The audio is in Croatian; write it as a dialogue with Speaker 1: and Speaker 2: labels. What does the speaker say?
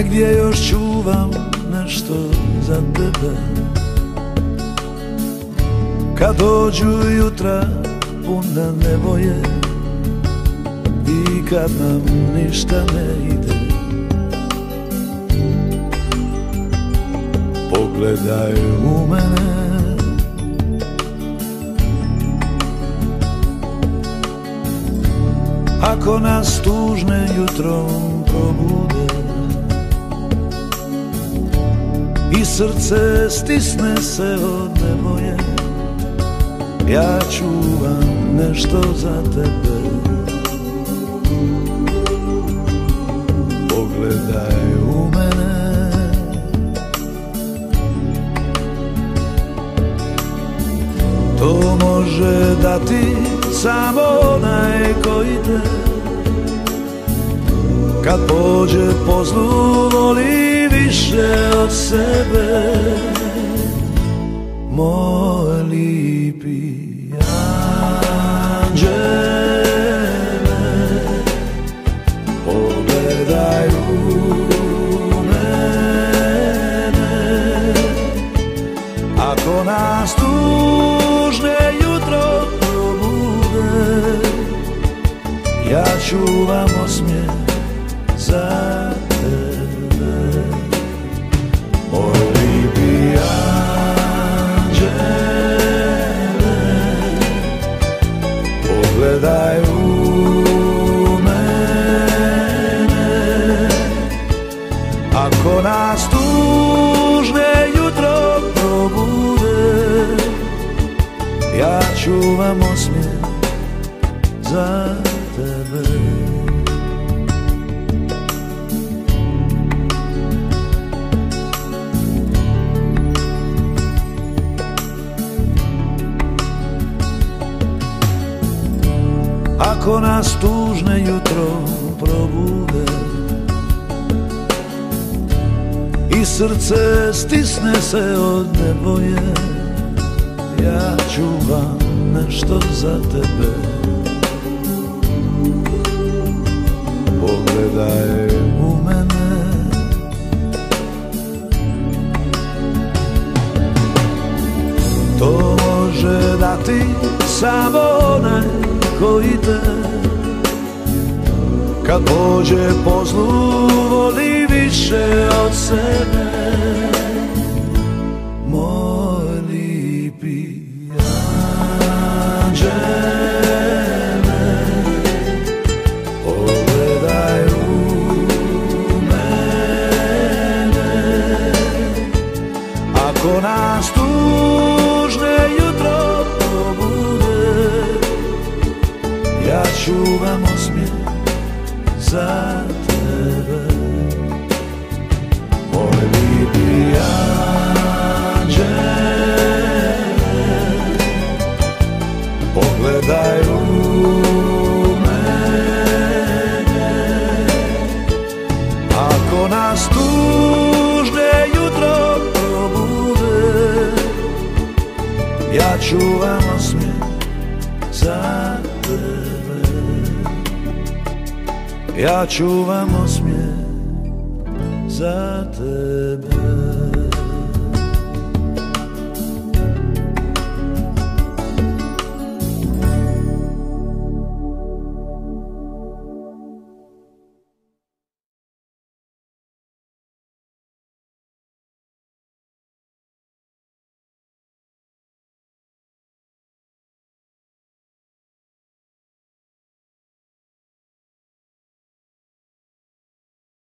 Speaker 1: Negdje još čuvam nešto za tebe. Kad dođu jutra puna nevoje I kad nam ništa ne ide. Pogledaj u mene. Ako nas tužne jutrom srce stisne se od nevoje Ja čuvam nešto za tebe. Pogledaj u mene. To može dati samo onaj koji te Kad pođe po zlu voli više od sebe. Moj lipi anđele Pogledaj u mene. Ako nas tužne jutro probude Ja čuvam osmijeh čuvam osmijeh za tebe Ako nas tužne jutro probude I srce stisne se od neboje Ja čuvam nešto za tebe. Pogledaj u mene. To može dati samo onaj te Kad pođe po zlu voli više od sebe čuvam osmijeh za tebe. Moj lipi anđele u mene. Ako nas tužne jutro probude Ja Ja čuvam osmijeh za tebe